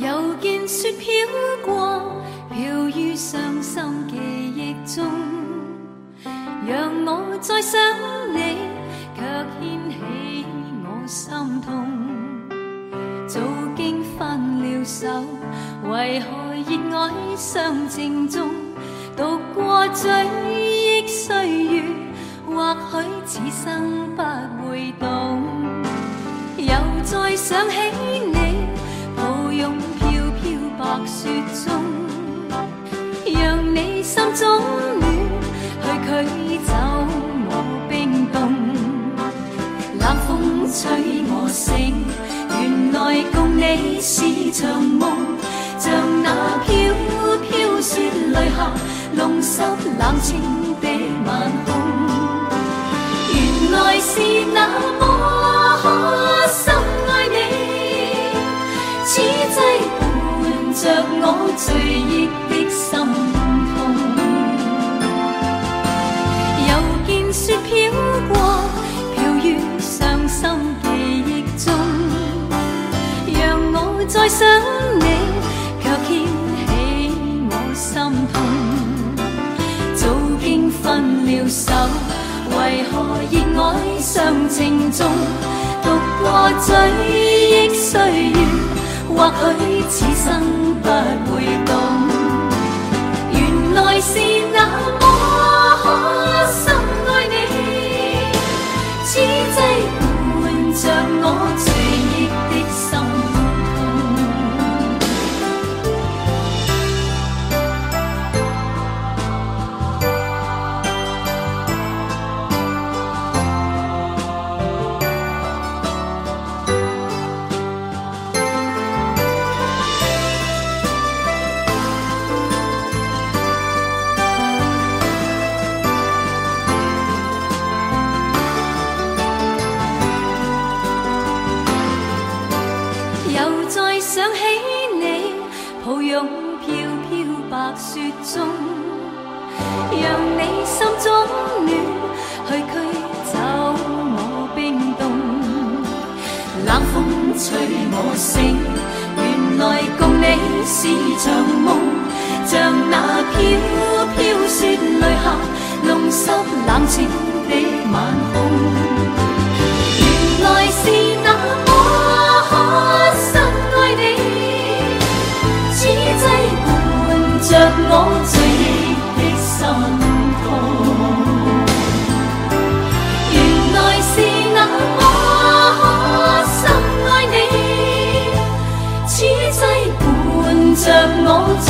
又见雪飘过，飘于伤心记忆中，让我再想你，却牵起我心痛。早经分了手，为何热爱相正中？读过追忆岁月，或许此生不会懂。又再想起，雪中，让你心中暖，去驱走我冰冻。冷风吹我醒，原来共你是场梦，像那飘飘雪泪下，弄湿冷清的晚空。原来是那我再想你，却牵起我心痛。早经分了手，为何热爱尚情重？独过追忆岁月，或许此生不会懂。原来是那飘飘白雪中，让你心中暖，去驱走我冰冻。冷风吹我醒，原来共你是让我。